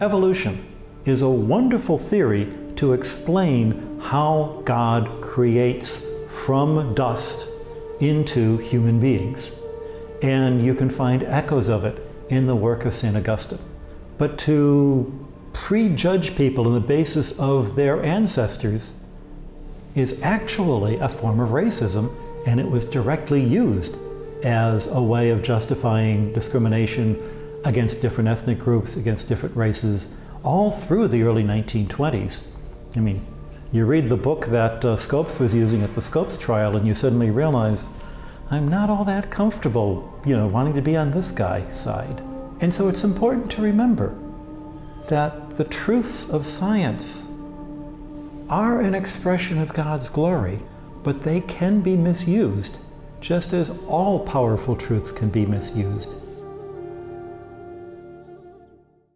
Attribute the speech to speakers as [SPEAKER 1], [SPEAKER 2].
[SPEAKER 1] evolution is a wonderful theory to explain how God creates from dust into human beings. And you can find echoes of it in the work of St. Augustine. But to prejudge people on the basis of their ancestors is actually a form of racism, and it was directly used as a way of justifying discrimination against different ethnic groups, against different races, all through the early 1920s. I mean, you read the book that uh, Scopes was using at the Scopes trial, and you suddenly realize, I'm not all that comfortable, you know, wanting to be on this guy's side. And so it's important to remember that the truths of science are an expression of God's glory, but they can be misused, just as all powerful truths can be misused.